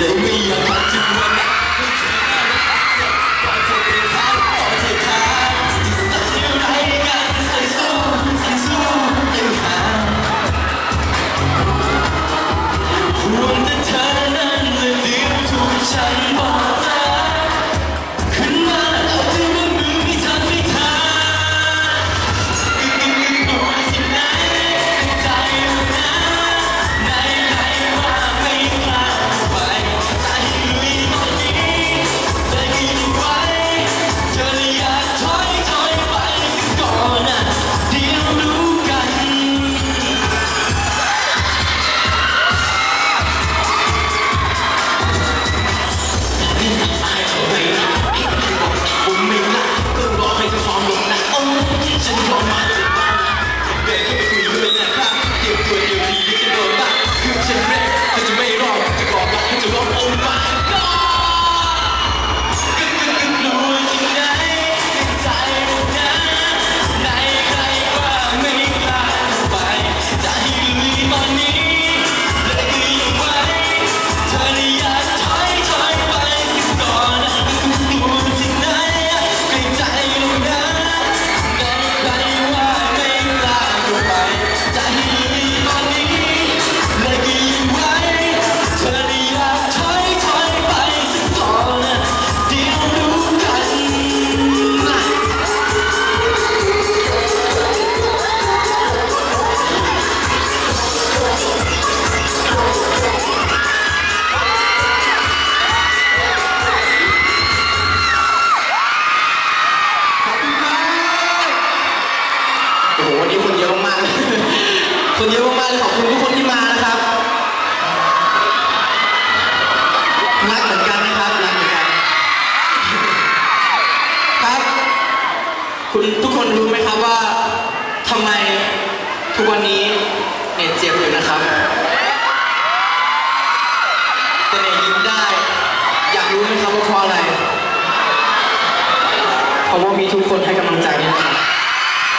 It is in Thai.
Lately I got to กันขอบคุณทุกคนที่มานะครับรักเหมือนกันนะครับรักเหมือนกันครับ คุณทุกคนรู้ไหมครับว่าทำไมทุกวันนี้เนี่ยเจ็บอยู่นะครับแต่เนี่ยิ้มได้ อยากรู้ไหมครับว่าเพราะอะไรเพราะว่ามีทุกคนให้กำลังใจเนี่ย